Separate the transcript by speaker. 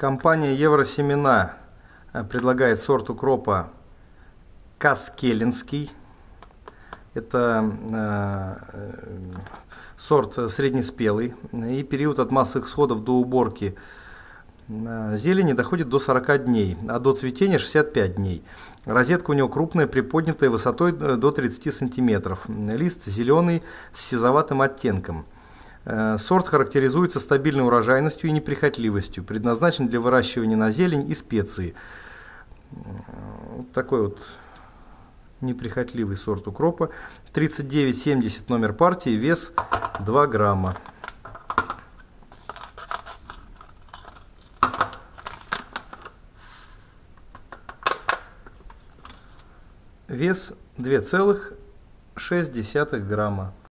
Speaker 1: Компания Евросемена э, предлагает сорт укропа Каскелинский. Это э, сорт среднеспелый. И период от массовых сходов до уборки э, зелени доходит до 40 дней, а до цветения 65 дней. Розетка у него крупная, приподнятая, высотой э, до 30 сантиметров. Лист зеленый с сизоватым оттенком. Э, сорт характеризуется стабильной урожайностью и неприхотливостью, предназначен для выращивания на зелень и специи. Вот такой вот неприхотливый сорт укропа. 39,70 номер партии, вес 2 грамма. Вес 2,6 грамма.